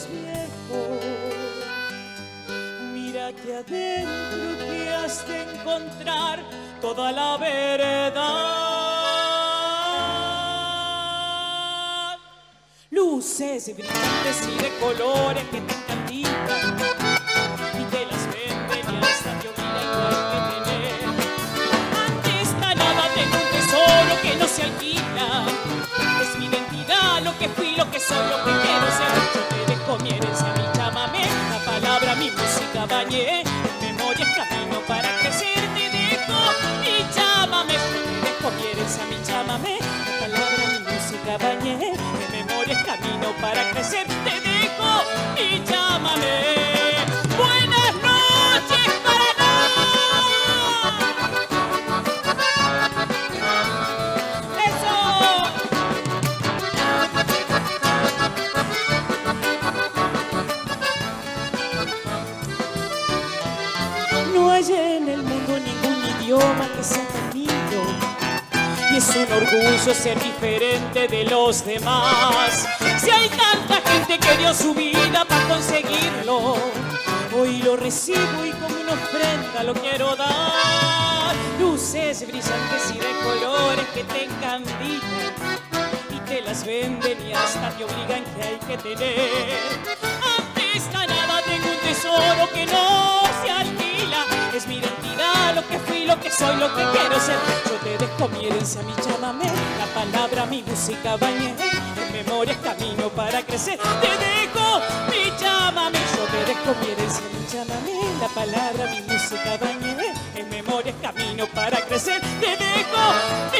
eres viejo, mira que adentro te has de encontrar toda la verdad. Luces y brillantes y de colores que te encantan y te las venden y hasta a tener. Ante nada tengo un tesoro que no se alquila. Es mi identidad, lo que fui, lo que soy, lo que quiero ser. Mi herencia, mi llámame, la palabra, mi música bañé. Memoria es camino para crecer, te dejo mi llámame. Dejo mi herencia, mi llámame, la palabra, mi música bañé. Memoria es camino para crecer, idioma que sea tan lindo y es un orgullo ser diferente de los demás. Si hay tanta gente que dio su vida para conseguirlo, hoy lo recibo y como una ofrenda lo quiero dar. Luces brillantes y de colores que te encandilan y te las venden y hasta te obligan que hay que tener. Que soy, lo que quiero ser. Yo te dejo mi herencia, mi llámame, la palabra, mi música bañé. En memoria es camino para crecer. Te dejo mi llámame, yo te dejo mi herencia, mi llámame, la palabra, mi música bañé. En memoria es camino para crecer. Te dejo mi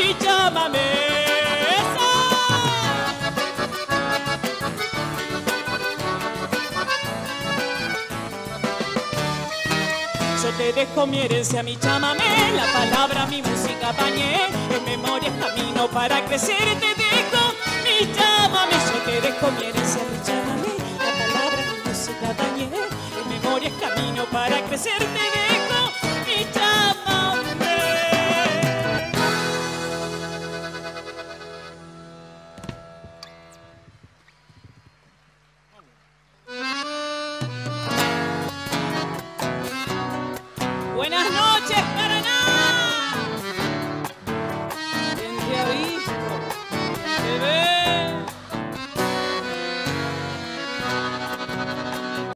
Yo te dejo mi herencia, mi llámame, la palabra, mi música bañé. En memoria es camino para crecer, te dejo mi llámame. Yo te dejo mi herencia, mi llámame, la palabra, mi música bañé. En memoria es camino para crecer, te Buenas noches